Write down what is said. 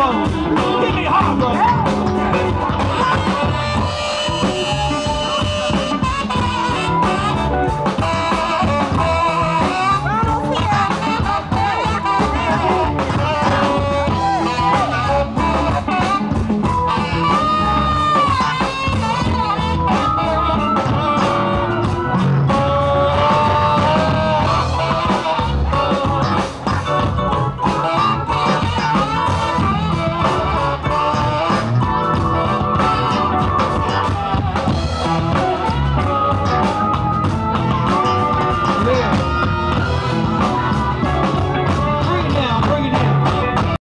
Give me hard,